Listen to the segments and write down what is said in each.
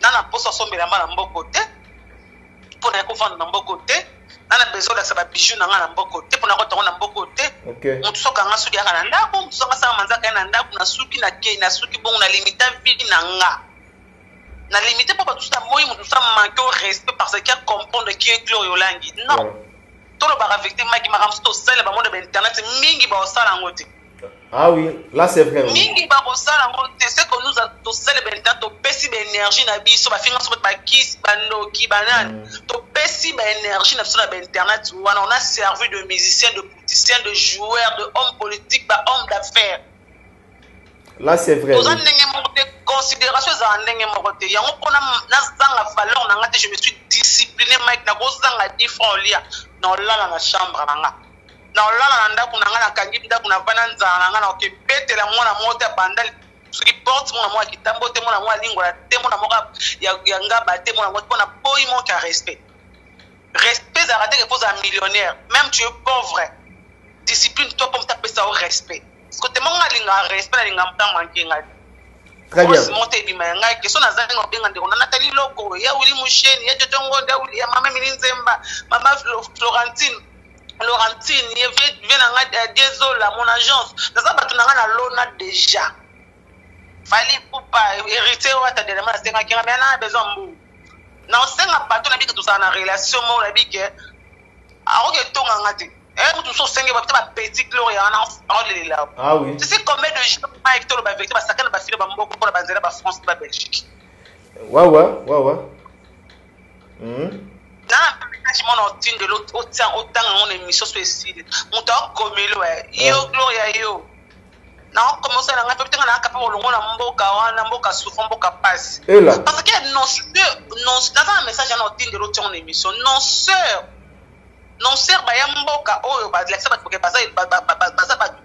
na na mposa asombela nga na mboko te mpo na ekovanda na mboko te nga na besoin olakisa babiju na nga na mboko te mpona kota yango na mboko te motu soki anga suki yaka na ndako motu soki asanga manzaka ye na ndako na suki na kei na suki bongo na limita vie na nga na limite mpo bato susu amoi motu susu amanke o respect parce que acomprendre qui est gloire yolangi non tolobaka vérité maki makambo susu tosali na bango na bainternet mingi baosala yango te Ah oui, là c'est vrai. Mingi bakosala yango te se que nous tosali benta topesi baénergie na biso bafinga so bakisi bandoki banani mm. topesi baénergie na biso na bainternet wana on a servi de musicien de politicien de joueur de homme politique bahomme d'affaires là c'est vrai toza ndenge moko te considération ezala ndenge moko te yango mpona nazanga valeur na nga te je me suis discipliné mike nakozanga difran olia na olala na chambre na nga Nalala na ndaku na nga, nakangi ndaku na vanda nzala na nga, naoke betela mwana moko te abanda soki porte mwana moko akita mbo te, mwana moko alingola te, mwana moko ya, ya ngaba te, mwana moko pona boyi moko ya respect. Respect ezalaka te ke kozala millionnaire, même tu es pauvre, discipline toi pomme tapesa au respect. Parce que tellement nga linga respect na linga mtango manke nga. Très bien. Osimo te bima ya ngai, keso na zango benga ndeko na Nathalie Loko, ya Willy Musheni, ya Jojo Ngonda, ya Mama Mini Nzemba, Mama Florentine, laurentine ye vie na ngai eh, diezola mon agence naza bato na ngai na lona déjà fali pupa héritier oyo atadeleman asengaki ngai mai na besoin mbuu na osenga bato na bike tozala na relation moko na bike akoki etonga nga te eh, moto mosusu osenge bapita bapetit lor ya wana aolelela ah sisi combien de gens mike toloba vérité basakana bafile bamboko mpona banzela bafrance mpe babelgique wawa wawa Hum. nana message mona otindeli otanga ngo na émission so esili moto aokomeli wa yo ah. gloria yo naokomi osala ngai mpe tenga naa capable olongo na mboka wana mboka souffrant mboka mpasi parce que naza na message wana otindeli otiango na émission non seur non seur baya mboka oyo balakisa bato baza bato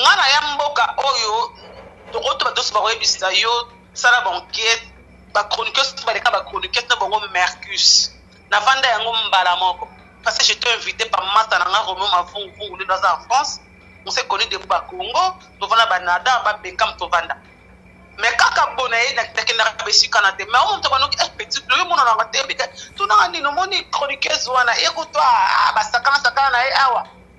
nga na ya mboka oyo tokoto bato nyonso bakoyebisa yo sala banquete bachroniqueuse baleka bachroniquete na bango mercus navanda yango mbala moko parce que j'étais invité par mata na nga romain mavunguvungu lelo aza en france on s'est connu depuis bacongo tovanda banada babekam tovanda mais kaka mpo na ye nakendaka besika na te mais omonto banoki eh, petit oyo emonanaka te bete tunanga nini omoni chroniqueuse wana ekutwa ah, basakana sakana na ye awa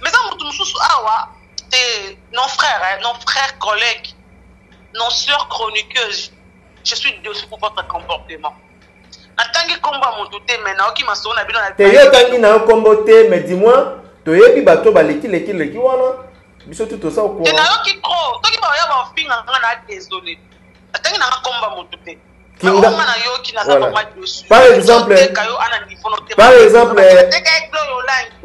mais eza moto mosusu awa te non frère hein, non frère colleague non sœur chroniqueuse je suis déçu pour votre comportement natangi nkombo ya motu te me nayoki masolo na bino te yo otangi na yo nkombo te me dimoi toyebi bato balekilekileki wana biso tu toza kokuwa nayoki trop soki baoya bafinga nga na desole natangi nanga nkombo ya motu te kinga voilà par exemple par exemple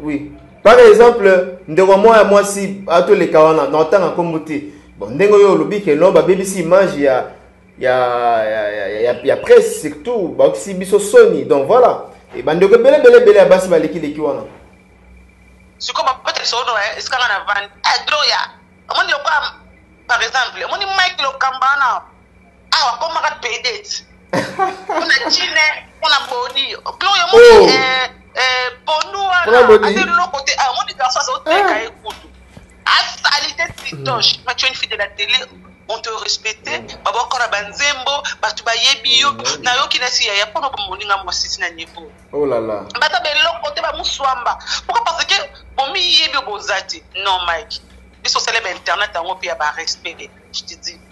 oui par exemple ndeko mwa ya mwasi atoleka wana na otanga nkombo te bon ndenge oyo olobi ke no babebisi image ya ya, ya, ya, ya, ya presse surtout bakisi biso soni donc voilà e bandeko ebele ebele ebele ya basi balekileki wana sikoyo bakotelisa ono eh, esika nga na vandi eh, gloria omoni lokola par exemple omoni mike lokamba wana awa akomaka pedeti mpona cine mpona boni clo ya moni oh. eh, eh, pondu wana ate loko te ah, moni garçon azoteka ye kutu asalite titoche ma tu es une fille de la télé on te respecte babokora banzembo bato bayebi yo mm. nayoki nasi yaya mpo na bomoninga mwasisi na niveau oh bata beloko te bamuswamba pourquoi parce que bomiyebi bozati non mike biso osala ba internet yango mpe ya barespect je te dis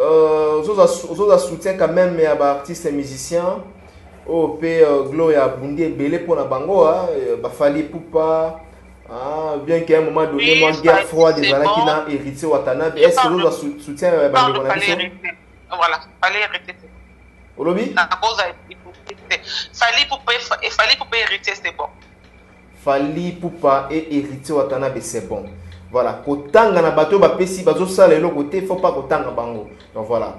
Euh, ozoza soutien quand même ya ba artiste musicien oyo oh, mpe euh, gloria abundi ebele mpo na bango ah, euh, bafali pupa Ah, bien qu'à un moment donné, oui, moi, guerre froide, ils allaient qui n'a hérité Watanabe. Est-ce que nous avons soutien à Bande Voilà, fallait hériter. Olobi? La cause a été Fallait pour hériter, c'est bon. Fally Ipupa et Heritier Watanabe c'est bon. Voilà, kotanga na bato bapesi bazosala eloko te, faut pas kotanga bango. Donc voilà.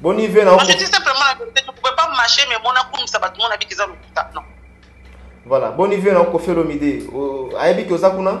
Bon niveau na Parce que tu sais vraiment la vérité, tu pouvais pas marcher mais mon akoum ça va tout le monde habite dans le Non. Voilà, bon niveau na ko faire l'omide. Ayebi que oza kuna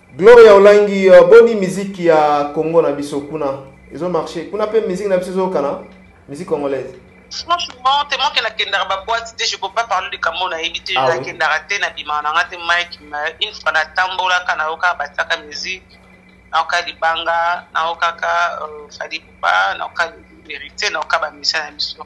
Gloria Olangi, euh, boni musique ya Congo na biso kuna ezo marcher kuna pe musique na biso ezokana musique congolaise. Franchement, te moi qui la kendara ba boîte te, je peux pas parler de kamo na yebi te, ah, la oui. kendara te na bima na ngate Mike, mais une fois na tambola kana oka bataka musique, na oka libanga, na oka ka euh, fadi pupa, na oka vérité, na oka ba misa na biso.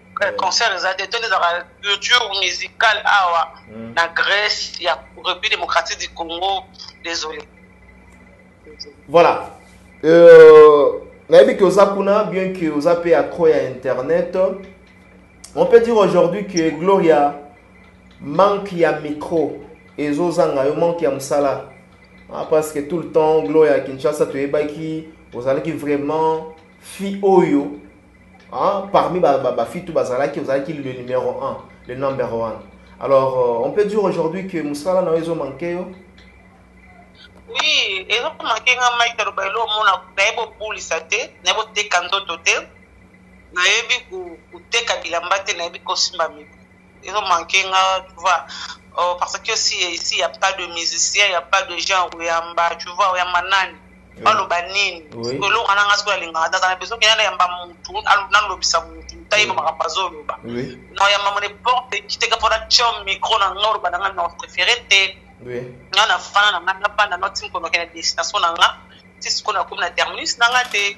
Eh, concert eza te toni ezalaka culture musicale awa hmm. na grèce ya république démocratique du congo désolé voilà euh, nayebi ke oza kuna bien que oza mpe accro ya internet on peut dire aujourd'hui que gloria manque ya micro ezozanga yo manque ya mosala ah, parce que tout le temps gloria ya kinshasa toyebaki ozalaki vraiment fi oyo Hein? Parmi ba, ba, ba filles tout bazalaki, ozalaki le numéro 1, le number 1. Alors, euh, on peut dire aujourd'hui que Moussala na ezo manqué yo? Oui, ezo manqué nga Mike aloba elo mona na ebo bulisa te, na ebo teka ndoto te. Na yebi kuteka bilamba te, na yebi kosimba miko. ezo manque nga tu vois oh, parce que si ici il y a pas de musicien il y a pas de gens oyamba tu vois oyamba nani baloba nini eloko wana nga soki alingaka te azana besoin keyana yamba mutu nalobisa mutu tayeba makambo azoloba nayamba mo neporte kiteka mpona tio micro na nga oloba na nga nao préféré te nga na fana na nga nabanda nao timkonokena destination na nga ti sikoyo nakomi na terminus na nga te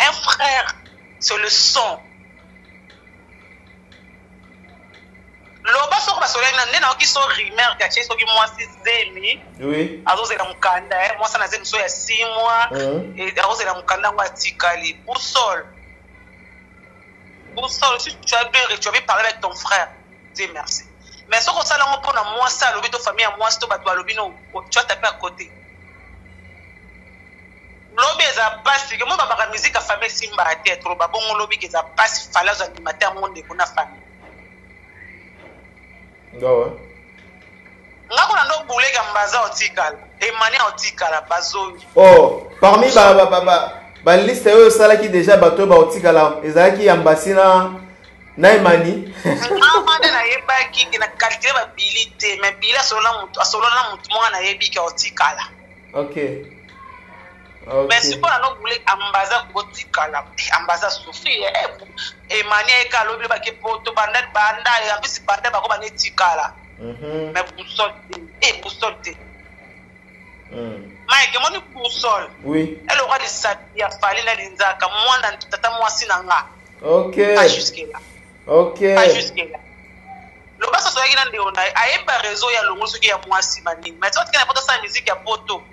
Un frère, c'est le son. loba soki basolani na nde nayoki so rimer gace soki mwasi zemi azozela mokanda eh, mwasi na zemi so ya si mwa eh, akozela mokanda yango atikali busol busol si tu as bien tu avais parlé avec ton frère dis merci mais soki osala yango mpo na mwasi alobi to famille ya mwasi to bato balobi no tu as tape à côté Lobi eza pasi ke mona baka musique ya famille simba te trop ba bongo lobi ke eza pasi fala za ndima te ngo ndeko na famille Ndawa Nga kona ndo boule ka mbaza otikala emani otikala bazongi Oh parmi ba ba ba, ba baliste oyo osalaki deja bato oyo baotikala ezalaki ya mbasi na na emani mama nde nayebaki na kalkile babili te mai bili asolola na motu moko nayebi ke otikala okay. Ah, mais sikoyo ano bule ambaza kotikala ambaza souffrir eh, eh, eh, emani eka alobi lobaki poto banda banda yambisi banda bako bana etikala mhm. mais boussole te e boussole te hmm. mike emoni boussole eloka lisaki ya fali na linzaka mwana tata mwasi na nga pas jusque là pas jusque là loba sosoyaki na ndeko na ye ayeba réseau ya longo soki ya mwasi maningi mais soki atikana poto asala miziki ya poto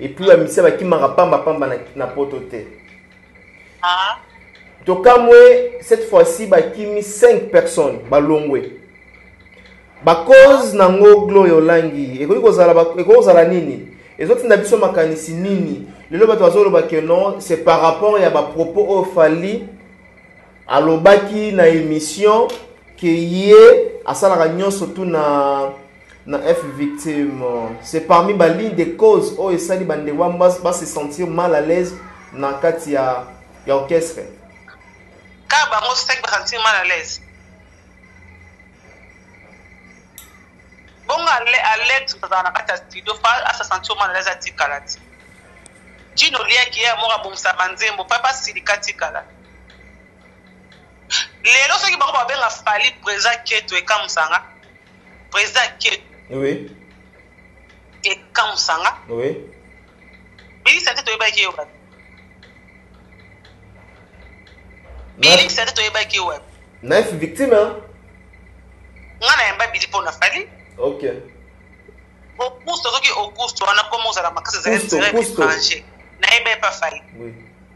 epuis bamisia bakimaka pamba pamba na, na poto te ah. tokamwe cette fois-ci bakimi 5 personnes balongwe bacause nango gloria olangi ekoki kozala nini ezotinda biso makanisi nini lelo bato bazoloba ke non c'est par rapport ya bapropos oyo fali Alobaki na emission que ye asalaka nyonso tout na na F victime. C'est parmi ba lignes de cause oyo esali ba ndeko ba bas- ba se sentir mal à l'aise na kati ya ya orchestre. Ka bango sitaki ba sentir mal à l'aise. Bongo ale alerte kozala na kati ya studio fa asa sentir mal à l'aise atikala ti. Jino liaki ye moko abongisa ba nzembo papa silika tikala. lelo soki bango babenga fali président keto ekamusanga président keto oui. ekamusanga oui. bilisa te toyebaki ye wapi bilisa te toyebaki ye wapi nice victime hein? nga nayamba bili mpo na fali ok okusto soki okusto wana mpo mozala makasi ezali intérêt étranger nayeba epa fali oui.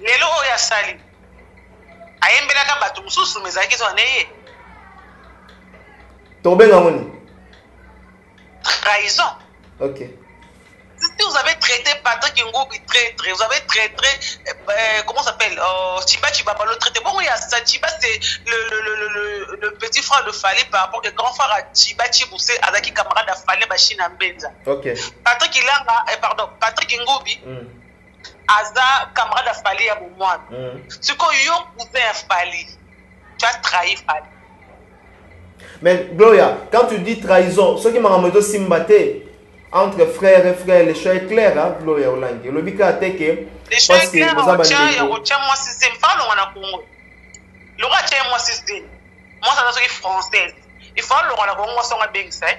lelo oyo asali ayembelaka bato mosusu mezalaki ezwa na ye tokobenga yango nini trahison ok si vous avez traité Patrick Ngobi très très, vous avez très très, euh, euh comment s'appelle, oh, Chiba Chiba Balo traité. Bon, il y a ça, Chiba c'est le, le, le, le, le, petit frère de Fali par rapport au grand frère à Chiba Chibou, c'est Azaki camarade à Fali Bachina Benza. Ok. Patrick Ilanga, eh, pardon, Patrick Ngobi. Mm. aza camarade ya fali ya bomwana mm. sikoyo yo cousin ya fali tu as trahi fali mais gloria quand tu dis trahison soki makambo ezosimba te entre frère et frère le choix est clair hein, gloria olangi olobi kaka te ke parce que oza bandekotya mwasi zemi falonga na kongo loko atya ye mwasi zemi mwasi aza soki française ifo alonga na kongo mwasi yango abengisa ye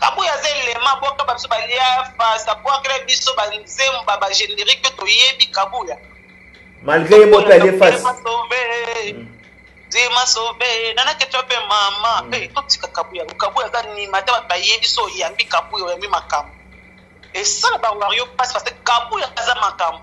Kabuya aza element bwaka ba biso balia fasta bwakela biso ba nzembo ba ba generique pe toyebi kabuya malgré ye moko alie face Dima sauvé, nana que toi pe maman, mm. eh to tika kabuya, kabuya za ni mata ba yebi so yambi kabuya yambi makambo. Et ça ba wario passe parce que kabuya za makambo.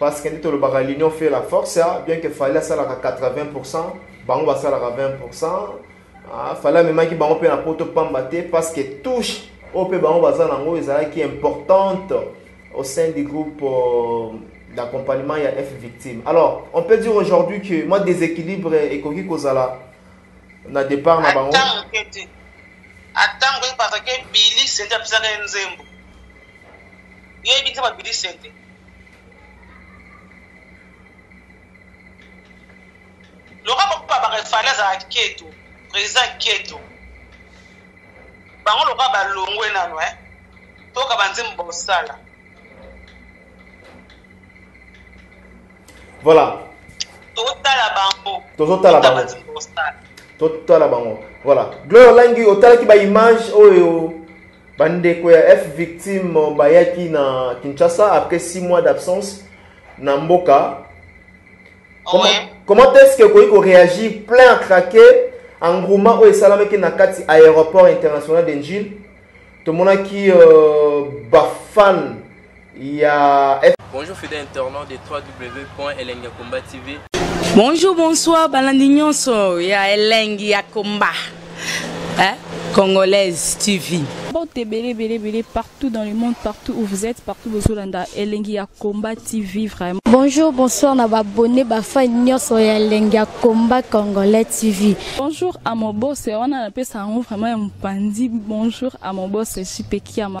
Parce que nde tolobaka l'union fait la force, hein. bien que Fally asalaka 80%, bango basalaka 20%. Ah, Fally amemaki bango mpe na poto pamba te parce que touche oyo mpe bango baza nango ezalaki importante au sein du groupe euh, d'accompagnement ya F victime. Alors, on peut dire aujourd'hui que moi déséquilibre ekoki kozala na départ na bango. Atango te. Atango ye parce que Billy c'est nde apesaka ye nzembo. Yo yebi te ba bili sete. Loka ba ba ba fala za keto, president keto. Bango loka ba longwe na no eh. Toka banze mbosala. Voilà. Totala bango. Totala bango. Totala bango. Voilà. Gloria Langi otalaki ba image oyo Ba ndeko ya F victime bayaki na Kinshasa après 6 mois d'absence na mboka. Comment, ouais. comment est-ce que okoki ko réagir plein à craquer engouement oyo esalamaki na kati aéroport international de njil tomonaki euh, bafane ya Bonjour fidèle internaute de www.elengiakomba TV. Bonjour, bonsoir, balandi nyonso ya elengi ya komba. Hein? Congolaise TV. Porte belé belé belé partout dans le monde, partout où vous êtes, partout où Zolanda, Elengi ya Combat TV vraiment. Bonjour, bonsoir na ba abonné ba fan nyonso ya Elengi ya Combat Congolais TV. Bonjour à mon boss, on a la pesa vraiment un panzi. Bonjour à mon boss, Chipekiama.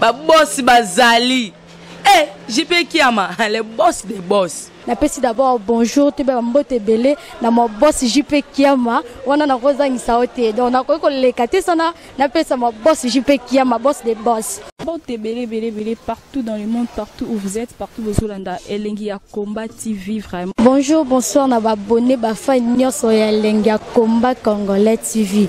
ba boss bazali eh JP Kiama le boss des boss napesi d'abord bonjour toyeba bambote ebele na mwa boss jp kiama wana nakozangisa yo te donc nakoki koleka te sana napesa mwa boss jp kiama boss de boss mbote ebele ebele ebele partout dans le monde partout où vous êtes partout bozolanda elengi ya combat tv vraiment bonjour bonsoir na babone bafani nyonso ya elengi ya combat congolais tv